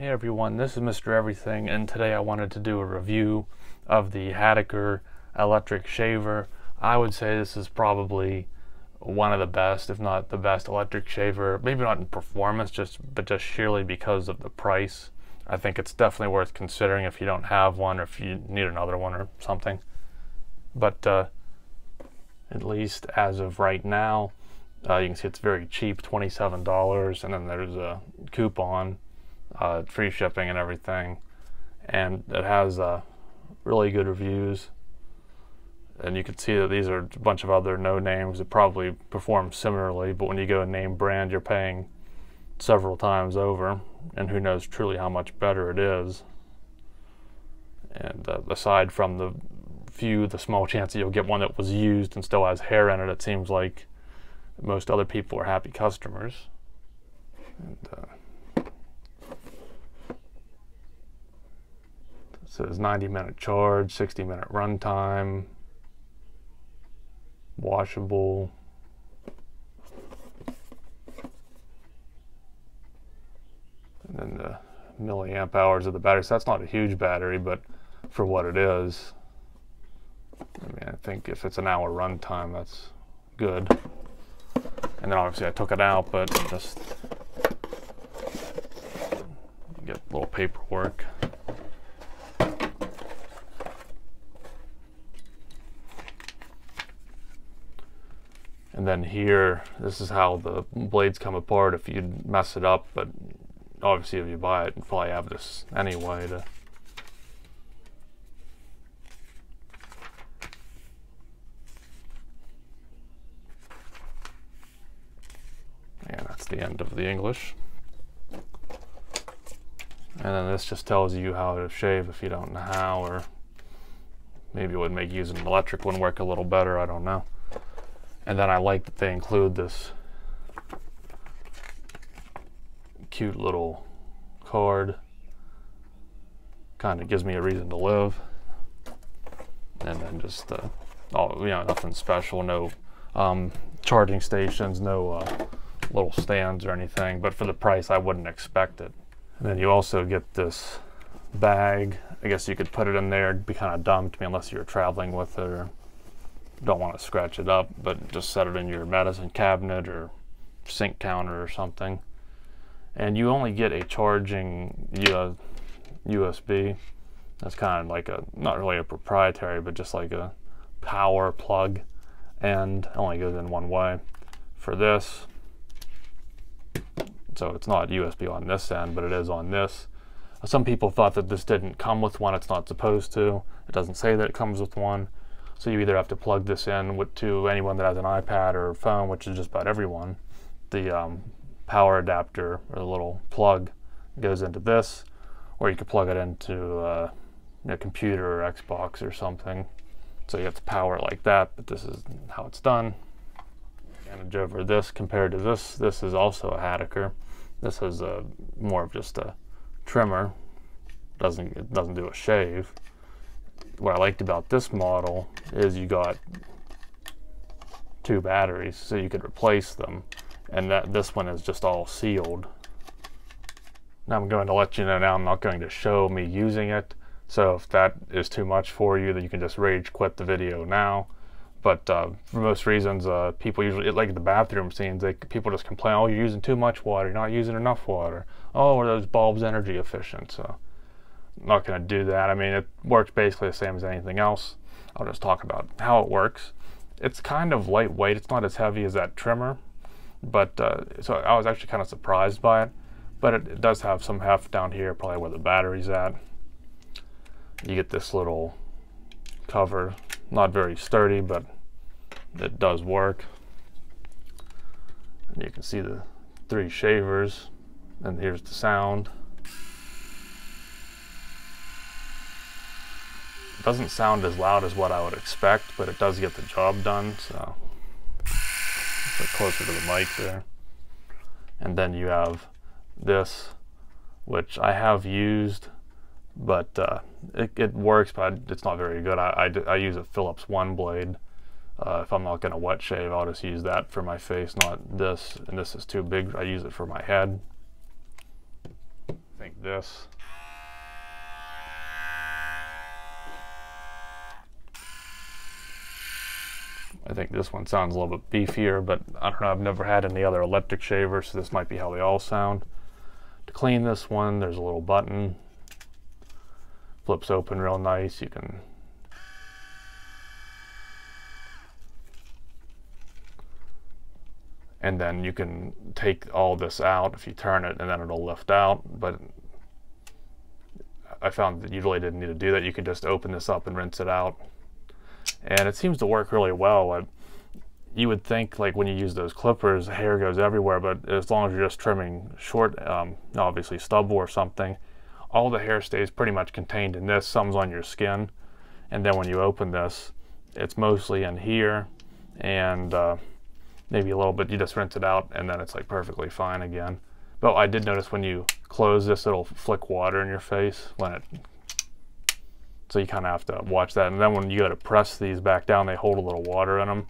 Hey everyone, this is Mr. Everything, and today I wanted to do a review of the Hatteker electric shaver. I would say this is probably one of the best, if not the best electric shaver. Maybe not in performance, just but just sheerly because of the price. I think it's definitely worth considering if you don't have one or if you need another one or something. But uh, at least as of right now, uh, you can see it's very cheap, $27, and then there's a coupon uh, free shipping and everything. And it has uh, really good reviews. And you can see that these are a bunch of other no names that probably perform similarly, but when you go and name brand, you're paying several times over, and who knows truly how much better it is. And uh, aside from the few, the small chance that you'll get one that was used and still has hair in it, it seems like most other people are happy customers. And, uh, says 90 minute charge, 60 minute runtime, washable. And then the milliamp hours of the battery. So that's not a huge battery, but for what it is, I mean, I think if it's an hour runtime, that's good. And then obviously I took it out, but just get a little paperwork. Then here, this is how the blades come apart if you mess it up, but obviously if you buy it, you probably have this anyway to And that's the end of the English. And then this just tells you how to shave if you don't know how, or maybe it would make using an electric one work a little better, I don't know. And then I like that they include this cute little card. Kind of gives me a reason to live. And then just, uh, oh, you know, nothing special, no um, charging stations, no uh, little stands or anything. But for the price, I wouldn't expect it. And then you also get this bag. I guess you could put it in there. It'd be kind of dumb to me unless you're traveling with it or don't want to scratch it up, but just set it in your medicine cabinet or sink counter or something. And you only get a charging USB. That's kind of like a, not really a proprietary, but just like a power plug and only goes in one way. For this, so it's not USB on this end, but it is on this. Some people thought that this didn't come with one. It's not supposed to. It doesn't say that it comes with one. So you either have to plug this in with, to anyone that has an iPad or phone, which is just about everyone. The um, power adapter or the little plug goes into this, or you could plug it into uh, a computer or Xbox or something. So you have to power it like that, but this is how it's done. Advantage over this compared to this, this is also a Hatteker. This is a, more of just a trimmer. Doesn't it doesn't do a shave what I liked about this model is you got two batteries so you could replace them. And that this one is just all sealed. Now I'm going to let you know now I'm not going to show me using it. So if that is too much for you then you can just rage quit the video now. But uh, for most reasons uh, people usually like the bathroom scenes they people just complain oh you're using too much water you're not using enough water. Oh are those bulbs energy efficient so not going to do that. I mean, it works basically the same as anything else. I'll just talk about how it works. It's kind of lightweight. It's not as heavy as that trimmer, but uh, so I was actually kind of surprised by it. But it, it does have some heft down here, probably where the battery's at. You get this little cover, not very sturdy, but it does work. And you can see the three shavers, and here's the sound. It doesn't sound as loud as what I would expect, but it does get the job done, so closer to the mic there. And then you have this, which I have used, but uh, it, it, works, but it's not very good. I, I, I use a Philips OneBlade. Uh, if I'm not going to wet shave, I'll just use that for my face, not this. And this is too big. I use it for my head. I think this. I think this one sounds a little bit beefier, but I don't know, I've never had any other electric shavers, so this might be how they all sound. To clean this one, there's a little button. Flips open real nice. You can and then you can take all this out if you turn it and then it'll lift out but I found that you really didn't need to do that you could just open this up and rinse it out and it seems to work really well. You would think like when you use those clippers, hair goes everywhere, but as long as you're just trimming short, um, obviously stubble or something, all the hair stays pretty much contained in this. Some's on your skin, and then when you open this, it's mostly in here, and uh, maybe a little bit. You just rinse it out, and then it's like perfectly fine again. But I did notice when you close this, it'll flick water in your face when it so you kind of have to watch that. And then when you go to press these back down, they hold a little water in them.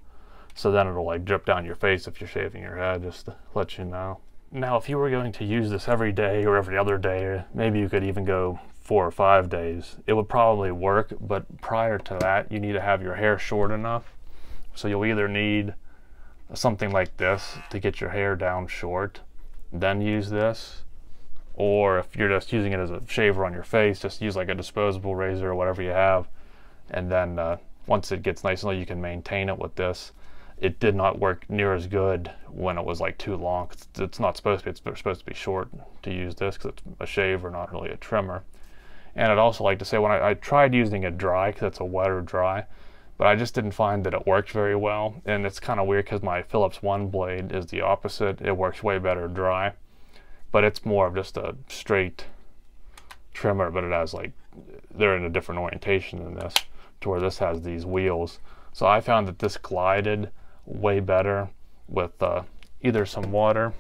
So then it'll like drip down your face if you're shaving your head, just to let you know. Now, if you were going to use this every day or every other day, maybe you could even go four or five days, it would probably work. But prior to that, you need to have your hair short enough. So you'll either need something like this to get your hair down short, then use this, or if you're just using it as a shaver on your face, just use like a disposable razor or whatever you have. And then uh, once it gets nice and low, you can maintain it with this. It did not work near as good when it was like too long. It's, it's not supposed to be, it's supposed to be short to use this because it's a shaver, not really a trimmer. And I'd also like to say when I, I tried using it dry because it's a wetter dry, but I just didn't find that it worked very well. And it's kind of weird because my Philips OneBlade is the opposite. It works way better dry but it's more of just a straight trimmer, but it has like, they're in a different orientation than this, to where this has these wheels. So I found that this glided way better with uh, either some water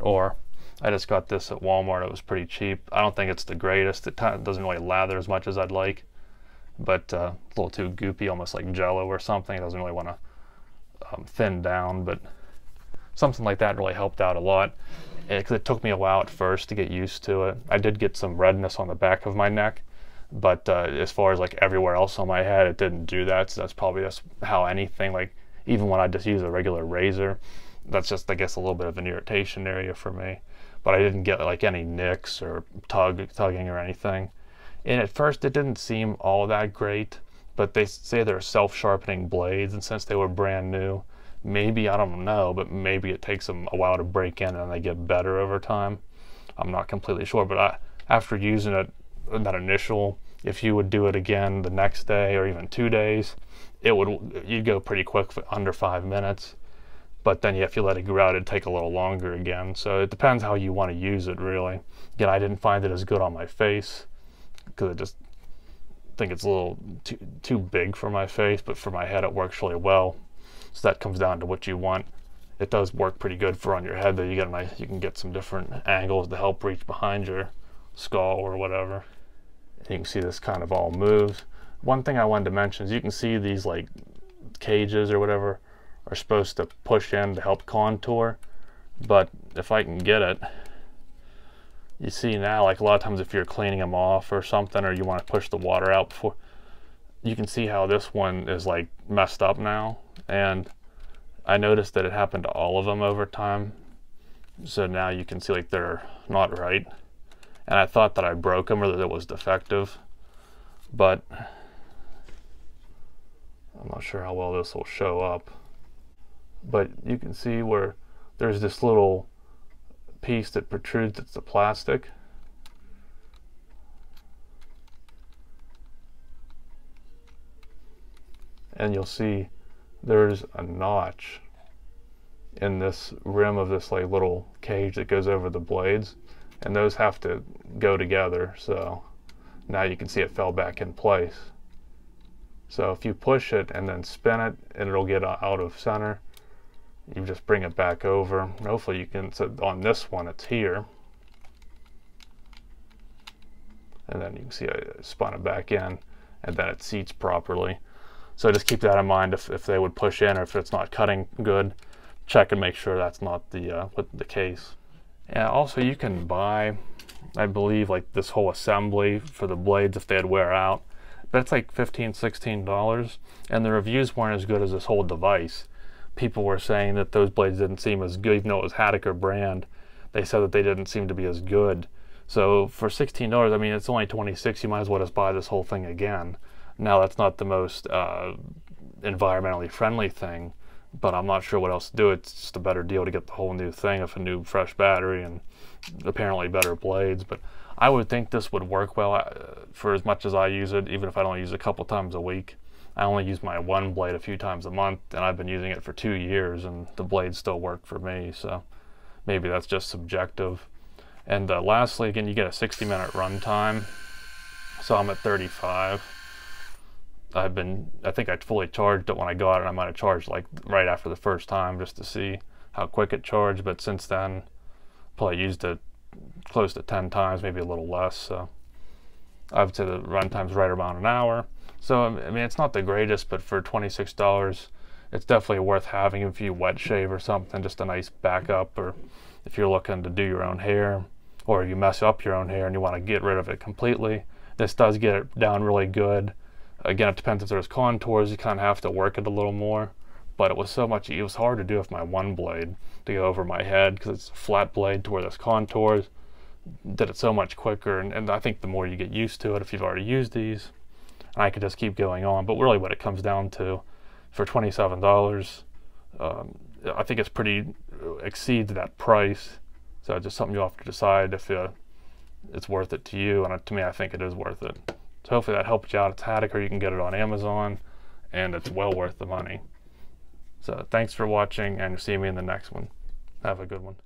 or I just got this at Walmart. It was pretty cheap. I don't think it's the greatest. It doesn't really lather as much as I'd like, but uh, a little too goopy, almost like jello or something. It doesn't really want to um, thin down, but something like that really helped out a lot because it, took me a while at first to get used to it. I did get some redness on the back of my neck, but uh, as far as like everywhere else on my head, it didn't do that. So that's probably just how anything like even when I just use a regular razor, that's just I guess a little bit of an irritation area for me. But I didn't get like any nicks or tug tugging or anything. And at first, it didn't seem all that great. But they say they're self-sharpening blades, and since they were brand new, maybe I don't know, but maybe it takes them a while to break in and they get better over time. I'm not completely sure, but I, after using it, that initial, if you would do it again the next day or even two days, it would you'd go pretty quick under five minutes. But then, if you let it grow out, it'd take a little longer again. So it depends how you want to use it, really. Again, I didn't find it as good on my face because I just think it's a little too too big for my face, but for my head, it works really well. So that comes down to what you want. It does work pretty good for on your head though. You get nice, you can get some different angles to help reach behind your skull or whatever. You can see this kind of all moves. One thing I wanted to mention is you can see these like cages or whatever are supposed to push in to help contour. But if I can get it, you see now like a lot of times if you're cleaning them off or something or you want to push the water out before you can see how this one is like messed up now and I noticed that it happened to all of them over time. So now you can see like they're not right. And I thought that I broke them or that it was defective. But I'm not sure how well this will show up. But you can see where there's this little piece that protrudes. It's the plastic. And you'll see there's a notch in this rim of this like little cage that goes over the blades and those have to go together. So now you can see it fell back in place. So if you push it and then spin it and it'll get out of center you just bring it back over. Hopefully you can so on this one it's here. And then you can see I spun it back in and then it seats properly so just keep that in mind if, if they would push in or if it's not cutting good, check and make sure that's not the, uh, the case. Yeah, also you can buy, I believe, like this whole assembly for the blades if they'd wear out. But it's like 15 $16, and the reviews weren't as good as this whole device. People were saying that those blades didn't seem as good, even though it was Hatteker brand. They said that they didn't seem to be as good. So for $16, I mean, it's only 26 you might as well just buy this whole thing again. Now, that's not the most uh, environmentally friendly thing, but I'm not sure what else to do. It's just a better deal to get the whole new thing of a new fresh battery and apparently better blades. But I would think this would work well uh, for as much as I use it, even if I don't use it a couple times a week. I only use my one blade a few times a month, and I've been using it for two years, and the blades still work for me. So maybe that's just subjective. And uh, lastly, again, you get a 60 minute runtime. So I'm at 35. I've been, I think I fully charged it when I got it. And I might have charged like right after the first time just to see how quick it charged. But since then, probably used it close to 10 times, maybe a little less. So I would say the runtime's right around an hour. So, I mean, it's not the greatest, but for $26, it's definitely worth having if you wet shave or something, just a nice backup, or if you're looking to do your own hair, or you mess up your own hair and you want to get rid of it completely. This does get it down really good. Again, it depends if there's contours, you kind of have to work it a little more. But it was so much, it was hard to do with my one blade to go over my head because it's a flat blade to where there's contours. Did it so much quicker, and, and I think the more you get used to it, if you've already used these, and I could just keep going on. But really, what it comes down to for $27, um, I think it's pretty uh, exceeds that price. So just something you have to decide if uh, it's worth it to you. And to me, I think it is worth it. So hopefully that helped you out. It's Hatteker. You can get it on Amazon, and it's well worth the money. So thanks for watching, and see me in the next one. Have a good one.